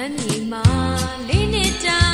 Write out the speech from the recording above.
မမီမာလေးနှစ်ကြာ